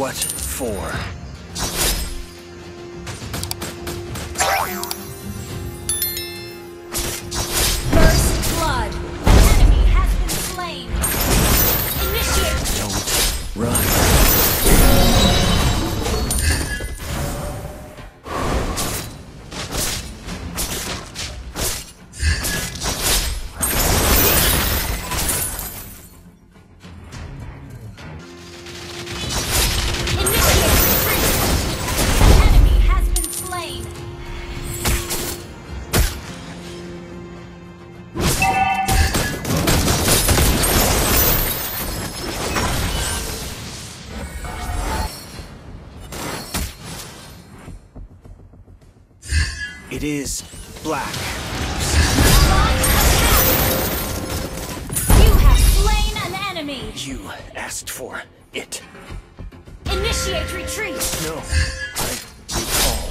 What for? It is black. You have slain an enemy! You asked for it. Initiate retreat! No, I recall.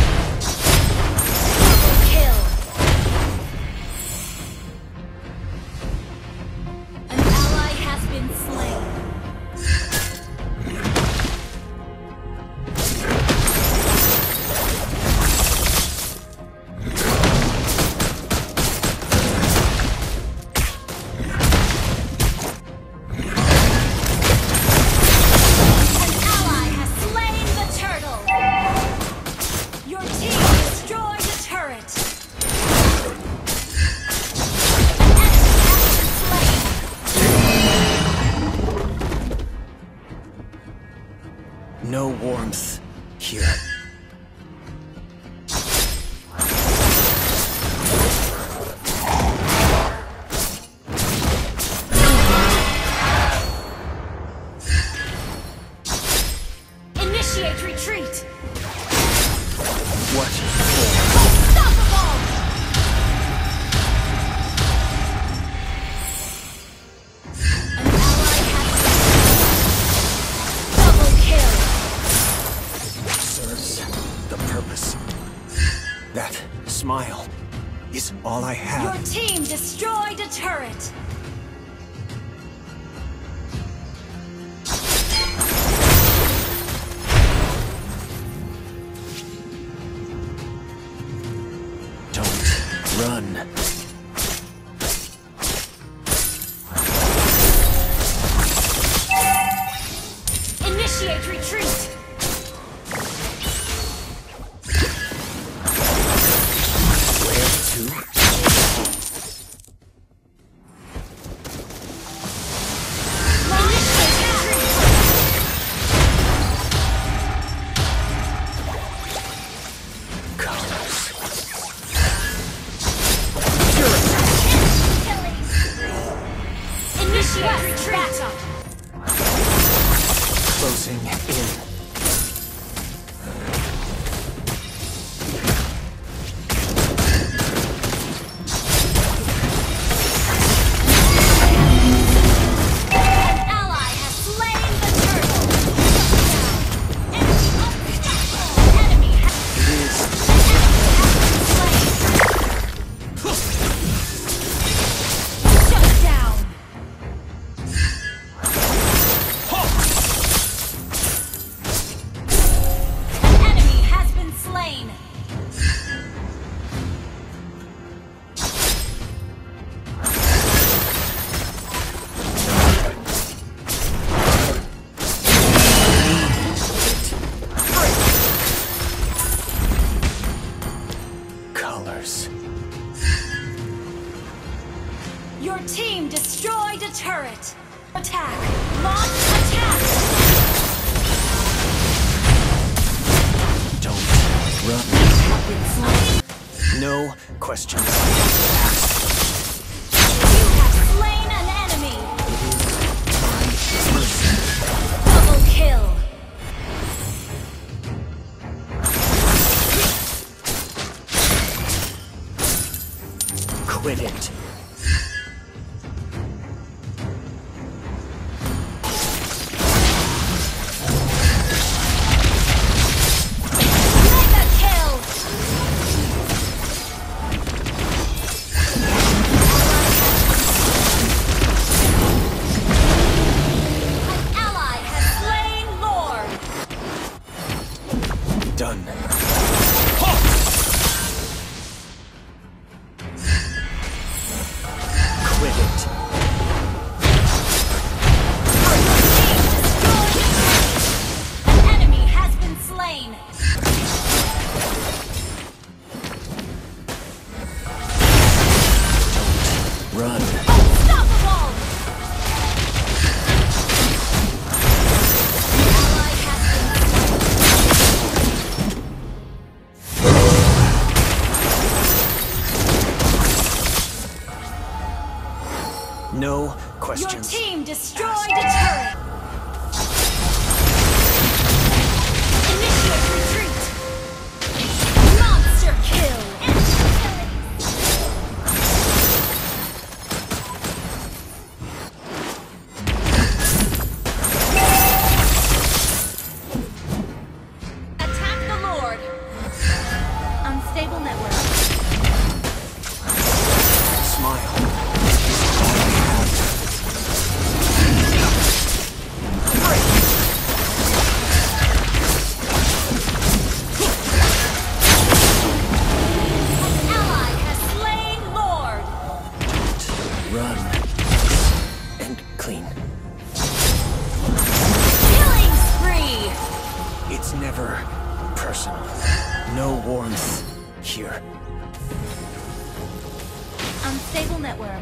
warmth. have. Your team destroyed a turret. Closing in. turret. Attack! Launch attack! Don't run. No questions. You have slain an enemy! Double kill! Quit it. done. No Your questions. team destroyed a turret. Run. And clean. Killing spree. It's never personal. No warmth here. Unstable network.